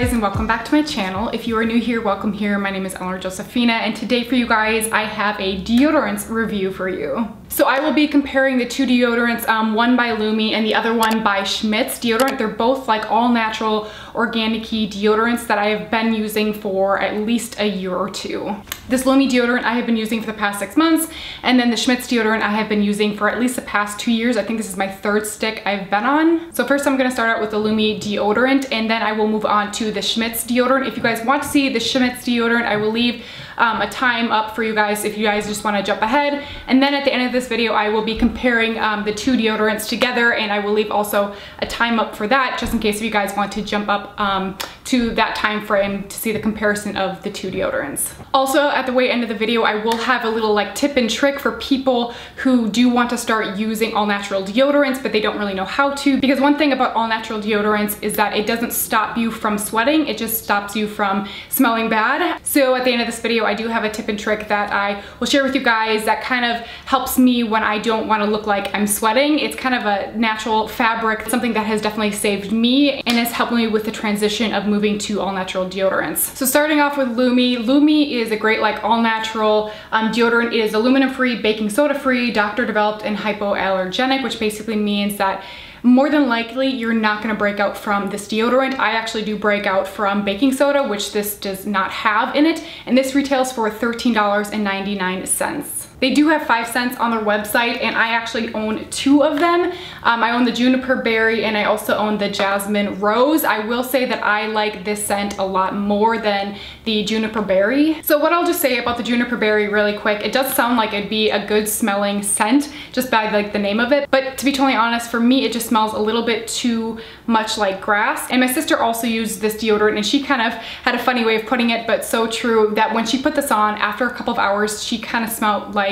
guys and welcome back to my channel. If you are new here, welcome here. My name is Eleanor Josefina and today for you guys, I have a deodorants review for you. So I will be comparing the two deodorants, um, one by Lume and the other one by Schmidt's deodorant. They're both like all natural organic deodorants that I have been using for at least a year or two. This Lume deodorant I have been using for the past six months and then the Schmidt's deodorant I have been using for at least the past two years. I think this is my third stick I've been on. So first I'm gonna start out with the Lume deodorant and then I will move on to the Schmidt's deodorant. If you guys want to see the Schmidt's deodorant, I will leave um, a time up for you guys if you guys just wanna jump ahead. And then at the end of this video, I will be comparing um, the two deodorants together and I will leave also a time up for that just in case if you guys want to jump up um, to that time frame to see the comparison of the two deodorants. Also at the way end of the video, I will have a little like tip and trick for people who do want to start using all natural deodorants, but they don't really know how to. Because one thing about all natural deodorants is that it doesn't stop you from sweating, it just stops you from smelling bad. So at the end of this video, I do have a tip and trick that I will share with you guys that kind of helps me when I don't want to look like I'm sweating. It's kind of a natural fabric, something that has definitely saved me and has helped me with the transition of moving to all natural deodorants. So starting off with Lumi, Lumi is a great like all natural um, deodorant. It is aluminum free, baking soda free, doctor developed and hypoallergenic, which basically means that more than likely you're not gonna break out from this deodorant. I actually do break out from baking soda, which this does not have in it, and this retails for $13.99. They do have five scents on their website and I actually own two of them. Um, I own the Juniper Berry and I also own the Jasmine Rose. I will say that I like this scent a lot more than the Juniper Berry. So what I'll just say about the Juniper Berry really quick, it does sound like it'd be a good smelling scent just by like the name of it. But to be totally honest, for me, it just smells a little bit too much like grass. And my sister also used this deodorant and she kind of had a funny way of putting it, but so true that when she put this on, after a couple of hours, she kind of smelled like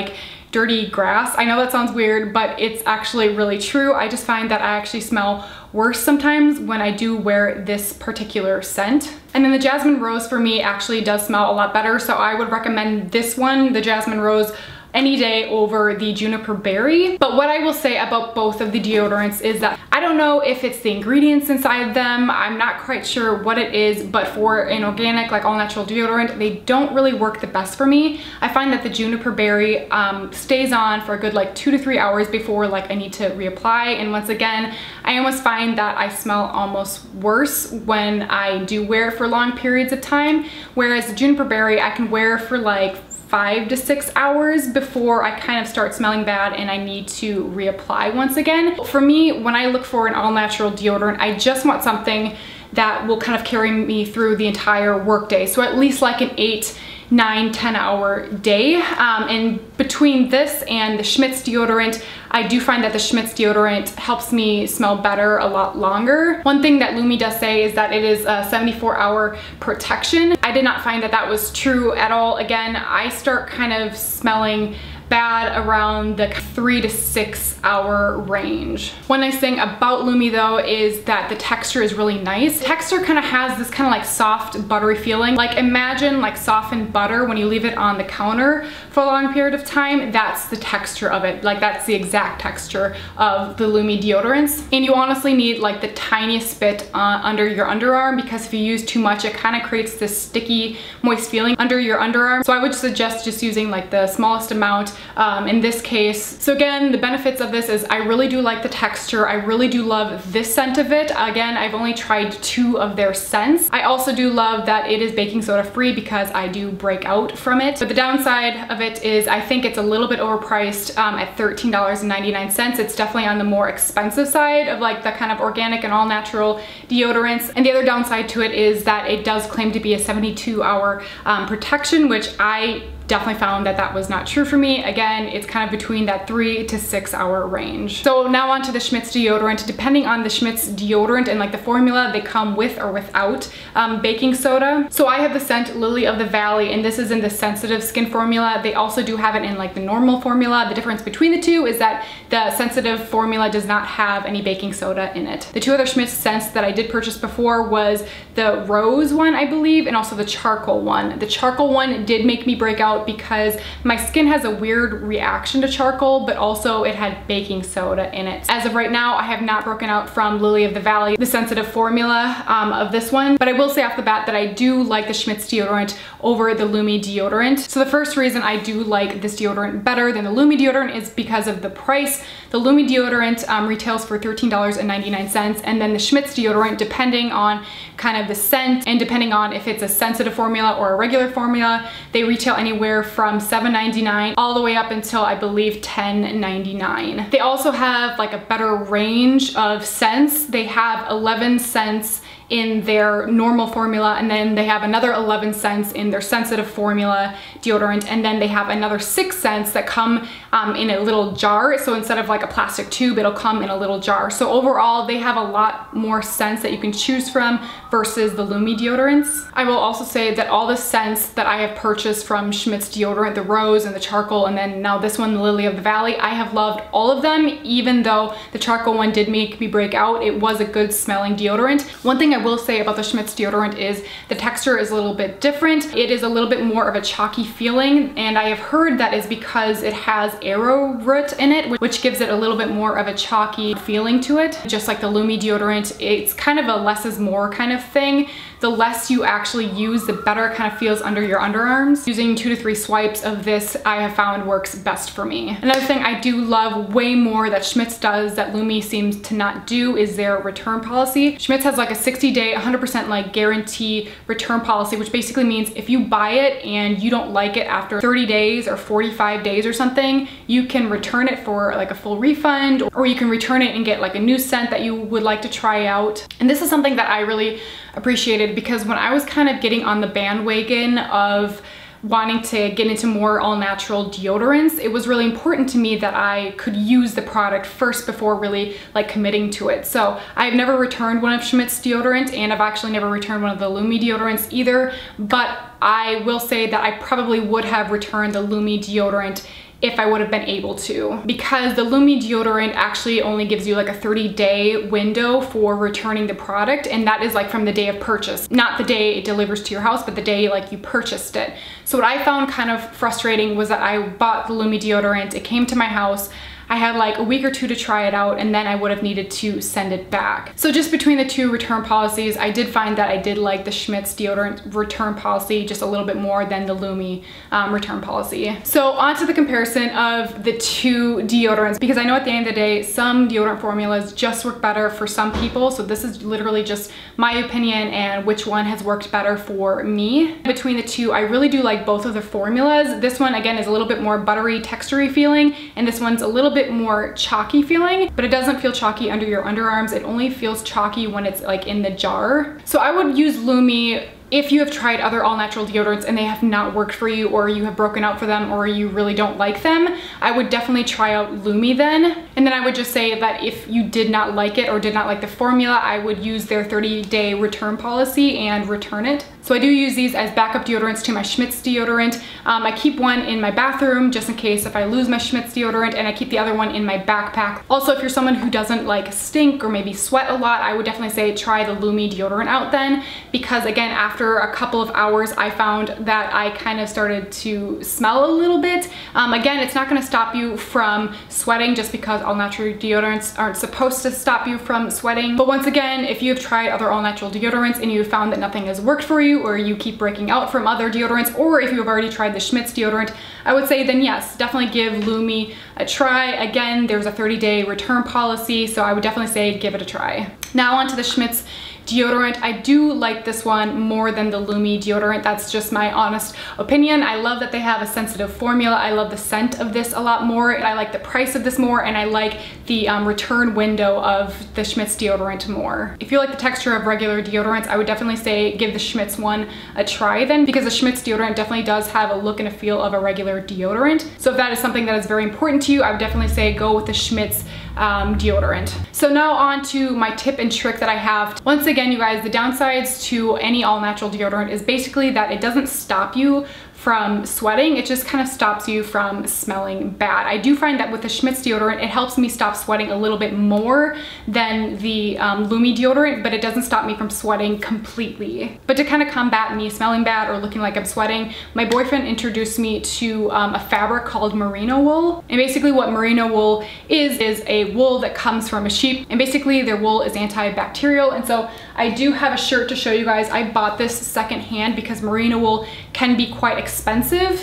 dirty grass. I know that sounds weird, but it's actually really true. I just find that I actually smell worse sometimes when I do wear this particular scent. And then the Jasmine Rose for me actually does smell a lot better, so I would recommend this one, the Jasmine Rose, any day over the Juniper Berry. But what I will say about both of the deodorants is that I don't know if it's the ingredients inside them. I'm not quite sure what it is, but for an organic, like all natural deodorant, they don't really work the best for me. I find that the Juniper Berry um, stays on for a good like two to three hours before like I need to reapply. And once again, I almost find that I smell almost worse when I do wear it for long periods of time. Whereas the Juniper Berry, I can wear for like five to six hours before I kind of start smelling bad and I need to reapply once again. For me, when I look for an all natural deodorant, I just want something that will kind of carry me through the entire workday. So at least like an eight nine, 10 hour day. Um, and between this and the Schmidt's deodorant, I do find that the Schmidt's deodorant helps me smell better a lot longer. One thing that Lumi does say is that it is a 74 hour protection. I did not find that that was true at all. Again, I start kind of smelling bad around the three to six hour range. One nice thing about Lumi though is that the texture is really nice. The texture kind of has this kind of like soft buttery feeling. Like imagine like softened butter when you leave it on the counter for a long period of time. That's the texture of it. Like that's the exact texture of the Lumi deodorants. And you honestly need like the tiniest bit uh, under your underarm because if you use too much it kind of creates this sticky moist feeling under your underarm. So I would suggest just using like the smallest amount um, in this case. So again, the benefits of this is I really do like the texture. I really do love this scent of it. Again, I've only tried two of their scents. I also do love that it is baking soda free because I do break out from it. But the downside of it is I think it's a little bit overpriced um, at $13.99. It's definitely on the more expensive side of like the kind of organic and all natural deodorants. And the other downside to it is that it does claim to be a 72 hour um, protection, which I definitely found that that was not true for me. Again, it's kind of between that three to six hour range. So now on to the Schmidt's deodorant. Depending on the Schmidt's deodorant and like the formula, they come with or without um, baking soda. So I have the scent Lily of the Valley and this is in the sensitive skin formula. They also do have it in like the normal formula. The difference between the two is that the sensitive formula does not have any baking soda in it. The two other Schmidt's scents that I did purchase before was the rose one, I believe, and also the charcoal one. The charcoal one did make me break out because my skin has a weird reaction to charcoal, but also it had baking soda in it. As of right now, I have not broken out from Lily of the Valley, the sensitive formula um, of this one, but I will say off the bat that I do like the Schmidt's deodorant over the Lumi deodorant. So the first reason I do like this deodorant better than the Lumi deodorant is because of the price. The Lumi deodorant um, retails for $13.99 and then the Schmidt's deodorant, depending on kind of the scent and depending on if it's a sensitive formula or a regular formula, they retail anywhere from $7.99 all the way up until I believe $10.99. They also have like a better range of scents. They have 11 scents in their normal formula and then they have another 11 cents in their sensitive formula deodorant and then they have another six cents that come um, in a little jar so instead of like a plastic tube it'll come in a little jar so overall they have a lot more scents that you can choose from versus the Lumi deodorants. I will also say that all the scents that I have purchased from Schmidt's deodorant, the rose and the charcoal and then now this one, the Lily of the Valley, I have loved all of them even though the charcoal one did make me break out. It was a good smelling deodorant. One thing I will say about the Schmidt's deodorant is the texture is a little bit different. It is a little bit more of a chalky feeling and I have heard that is because it has arrowroot in it which gives it a little bit more of a chalky feeling to it. Just like the Lumi deodorant, it's kind of a less is more kind of thing the less you actually use, the better it kind of feels under your underarms. Using two to three swipes of this, I have found works best for me. Another thing I do love way more that Schmidt's does that Lumi seems to not do is their return policy. Schmidt's has like a 60 day, 100% like guarantee return policy, which basically means if you buy it and you don't like it after 30 days or 45 days or something, you can return it for like a full refund or you can return it and get like a new scent that you would like to try out. And this is something that I really appreciated because when I was kind of getting on the bandwagon of wanting to get into more all natural deodorants, it was really important to me that I could use the product first before really like committing to it. So I've never returned one of Schmidt's deodorant and I've actually never returned one of the Lumi deodorants either, but I will say that I probably would have returned the Lumi deodorant if I would have been able to. Because the Lumi deodorant actually only gives you like a 30 day window for returning the product and that is like from the day of purchase. Not the day it delivers to your house, but the day like you purchased it. So what I found kind of frustrating was that I bought the Lumi deodorant, it came to my house, I had like a week or two to try it out and then I would have needed to send it back. So just between the two return policies, I did find that I did like the Schmidt's deodorant return policy just a little bit more than the Lumi um, return policy. So on to the comparison of the two deodorants because I know at the end of the day, some deodorant formulas just work better for some people. So this is literally just my opinion and which one has worked better for me. Between the two, I really do like both of the formulas. This one again is a little bit more buttery, textury feeling and this one's a little bit more chalky feeling, but it doesn't feel chalky under your underarms. It only feels chalky when it's like in the jar. So I would use Lumi if you have tried other all natural deodorants and they have not worked for you or you have broken out for them or you really don't like them, I would definitely try out Lumi then. And then I would just say that if you did not like it or did not like the formula, I would use their 30 day return policy and return it. So I do use these as backup deodorants to my Schmidt's deodorant. Um, I keep one in my bathroom just in case if I lose my Schmidt's deodorant and I keep the other one in my backpack. Also, if you're someone who doesn't like stink or maybe sweat a lot, I would definitely say try the Lumi deodorant out then because again, after after a couple of hours, I found that I kind of started to smell a little bit. Um, again, it's not gonna stop you from sweating just because all natural deodorants aren't supposed to stop you from sweating. But once again, if you've tried other all natural deodorants and you've found that nothing has worked for you or you keep breaking out from other deodorants or if you've already tried the Schmidt's deodorant, I would say then yes, definitely give Lumi a try. Again, there's a 30 day return policy, so I would definitely say give it a try. Now onto the Schmidt's deodorant. I do like this one more than the Lumi deodorant. That's just my honest opinion. I love that they have a sensitive formula. I love the scent of this a lot more. I like the price of this more and I like the um, return window of the Schmidt's deodorant more. If you like the texture of regular deodorants, I would definitely say give the Schmidt's one a try then because the Schmidt's deodorant definitely does have a look and a feel of a regular deodorant. So if that is something that is very important to you, I would definitely say go with the Schmidt's um, deodorant. So now on to my tip and trick that I have. Once again, you guys, the downsides to any all natural deodorant is basically that it doesn't stop you from sweating, it just kind of stops you from smelling bad. I do find that with the Schmidt's deodorant, it helps me stop sweating a little bit more than the um, Lume deodorant, but it doesn't stop me from sweating completely. But to kind of combat me smelling bad or looking like I'm sweating, my boyfriend introduced me to um, a fabric called merino wool. And basically what merino wool is, is a wool that comes from a sheep. And basically their wool is antibacterial. And so I do have a shirt to show you guys. I bought this secondhand because merino wool can be quite expensive.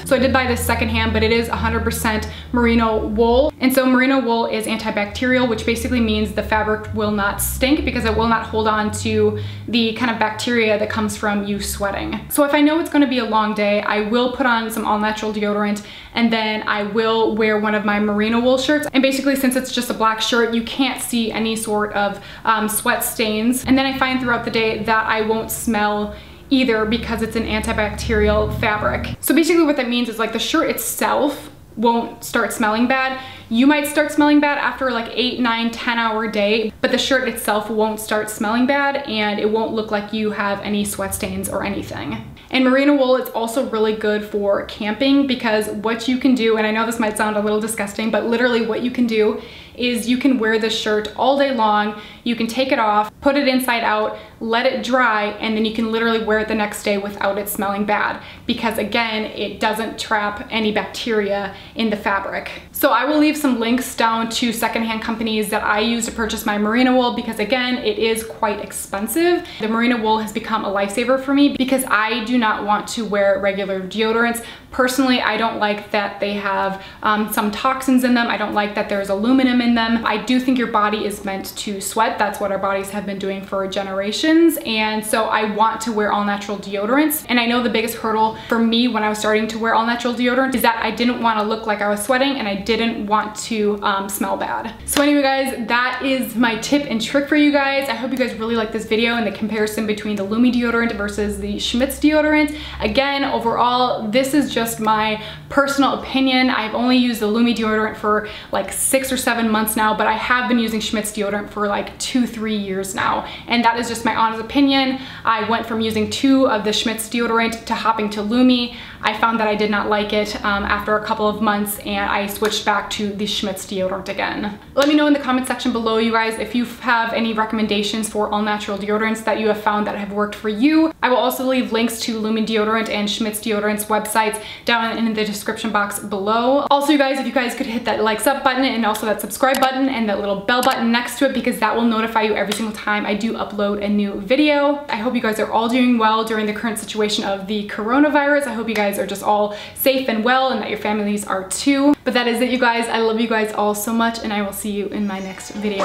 So I did buy this secondhand, but it is 100% merino wool. And so merino wool is antibacterial, which basically means the fabric will not stink because it will not hold on to the kind of bacteria that comes from you sweating. So if I know it's gonna be a long day, I will put on some all natural deodorant and then I will wear one of my merino wool shirts. And basically since it's just a black shirt, you can't see any sort of um, sweat stains. And then I find throughout the day that I won't smell either because it's an antibacterial fabric. So basically what that means is like the shirt itself won't start smelling bad. You might start smelling bad after like 8, 9, 10 hour day, but the shirt itself won't start smelling bad and it won't look like you have any sweat stains or anything. And merino wool is also really good for camping because what you can do, and I know this might sound a little disgusting, but literally what you can do is you can wear this shirt all day long. You can take it off, put it inside out, let it dry, and then you can literally wear it the next day without it smelling bad because again, it doesn't trap any bacteria in the fabric. So I will leave some links down to secondhand companies that I use to purchase my merino wool because again, it is quite expensive. The merino wool has become a lifesaver for me because I do not want to wear regular deodorants. Personally, I don't like that they have um, some toxins in them. I don't like that there's aluminum in them. I do think your body is meant to sweat. That's what our bodies have been doing for generations. And so I want to wear all natural deodorants. And I know the biggest hurdle for me when I was starting to wear all natural deodorant is that I didn't want to look like I was sweating and I didn't want to um, smell bad. So anyway, guys, that is my tip and trick for you guys. I hope you guys really like this video and the comparison between the Lume deodorant versus the Schmidt's deodorant. Again, overall, this is just my personal opinion. I've only used the Lume deodorant for like six or seven months now, but I have been using Schmidt's deodorant for like two, three years now. And that is just my honest opinion. I went from using two of the Schmidt's deodorant to hopping to Lume. I found that I did not like it um, after a couple of months and I switched back to the Schmidt's deodorant again. Let me know in the comment section below, you guys, if you have any recommendations for all natural deodorants that you have found that have worked for you. I will also leave links to Lume deodorant and Schmidt's deodorant's websites down in the description box below. Also, you guys, if you guys could hit that likes up button and also that subscribe button and that little bell button next to it because that will notify you every single time I do upload a new video. I hope you guys are all doing well during the current situation of the coronavirus. I hope you guys are just all safe and well and that your families are too. But that is it, you guys. I love you guys all so much and I will see you in my next video.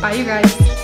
Bye, you guys.